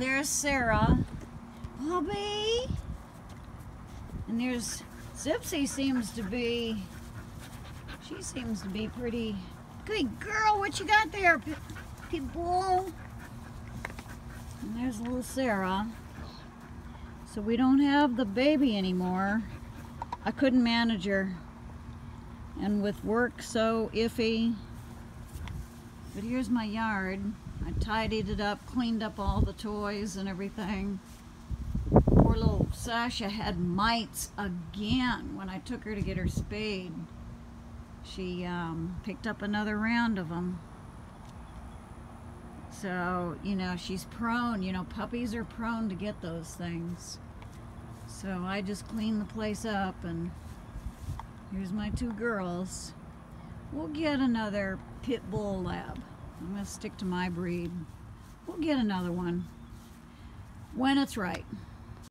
there's Sarah. Bobby. And there's Zipsy seems to be, she seems to be pretty, good girl, what you got there, people? And there's little Sarah. So we don't have the baby anymore. I couldn't manage her. And with work so iffy. But here's my yard. I tidied it up, cleaned up all the toys and everything. Poor little Sasha had mites again when I took her to get her spayed. She um, picked up another round of them. So, you know, she's prone, you know, puppies are prone to get those things. So I just cleaned the place up and here's my two girls. We'll get another pit bull lab. I'm going to stick to my breed. We'll get another one when it's right.